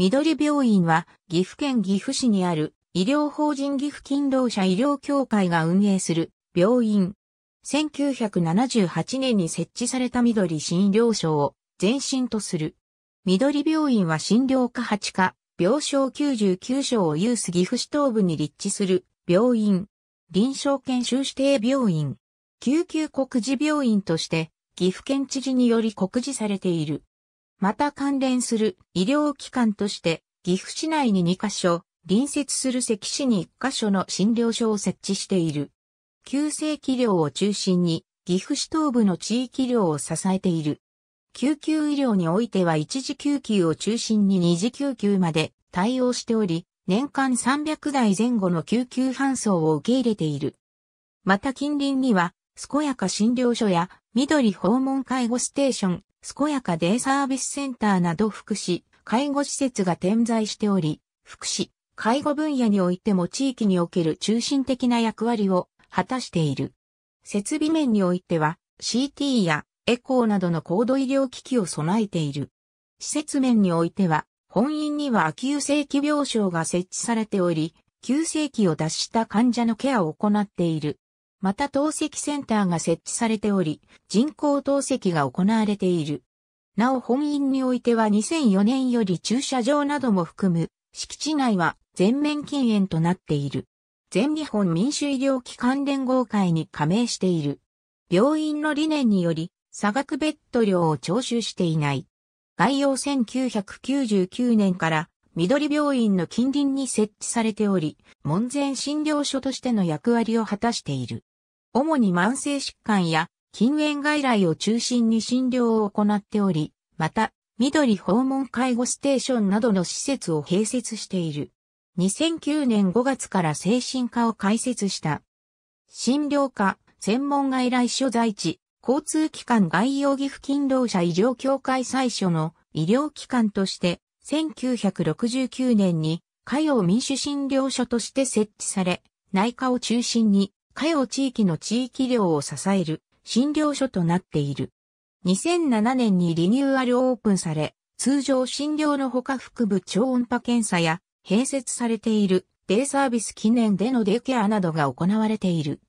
緑病院は岐阜県岐阜市にある医療法人岐阜勤労者医療協会が運営する病院。1978年に設置された緑診療所を前身とする。緑病院は診療科8科、病床99床を有す岐阜市東部に立地する病院。臨床研修指定病院。救急告示病院として岐阜県知事により告示されている。また関連する医療機関として岐阜市内に2カ所、隣接する関市に1カ所の診療所を設置している。急性期療を中心に岐阜市東部の地域医療を支えている。救急医療においては一時救急を中心に二次救急まで対応しており、年間300台前後の救急搬送を受け入れている。また近隣には、健やか診療所や緑訪問介護ステーション、健やかデイサービスセンターなど福祉、介護施設が点在しており、福祉、介護分野においても地域における中心的な役割を果たしている。設備面においては CT やエコーなどの高度医療機器を備えている。施設面においては本院には急性期病床が設置されており、急性期を脱した患者のケアを行っている。また透析センターが設置されており、人工透析が行われている。なお本院においては2004年より駐車場なども含む敷地内は全面禁煙となっている。全日本民主医療機関連合会に加盟している。病院の理念により差額ベッド料を徴収していない。概要1999年から緑病院の近隣に設置されており、門前診療所としての役割を果たしている。主に慢性疾患や禁煙外来を中心に診療を行っており、また、緑訪問介護ステーションなどの施設を併設している。2009年5月から精神科を開設した。診療科、専門外来所在地、交通機関概要岐阜勤労者医療協会最初の医療機関として、1969年に、火曜民主診療所として設置され、内科を中心にかよ地域の地域医療を支える診療所となっている。2007年にリニューアルオープンされ、通常診療のほか腹部超音波検査や併設されているデイサービス記念でのデイケアなどが行われている。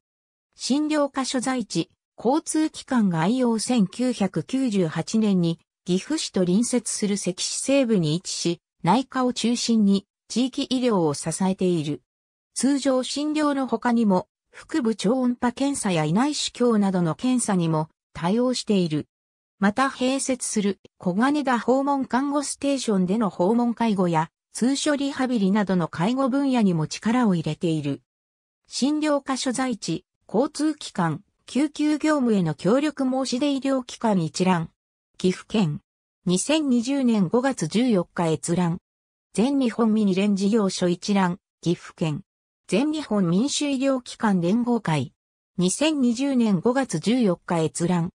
診療科所在地、交通機関概要1998年に岐阜市と隣接する関市西部に位置し、内科を中心に地域医療を支えている。通常診療の他にも腹部超音波検査や胃内視鏡などの検査にも対応している。また併設する小金田訪問看護ステーションでの訪問介護や通所リハビリなどの介護分野にも力を入れている。診療科所在地、交通機関、救急業務への協力申し出医療機関一覧。岐阜県。2020年5月14日閲覧。全日本ミニレン事業所一覧、岐阜県。全日本民主医療機関連合会。2020年5月14日閲覧。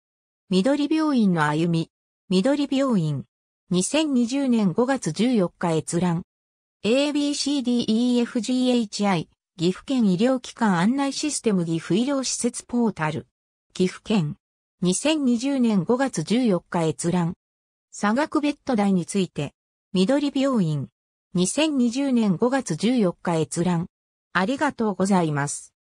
緑病院の歩み。緑病院。2020年5月14日閲覧。ABCDEFGHI 岐阜県医療機関案内システム岐阜医療施設ポータル。岐阜県。2020年5月14日閲覧。差額ベッド代について。緑病院。2020年5月14日閲覧。ありがとうございます。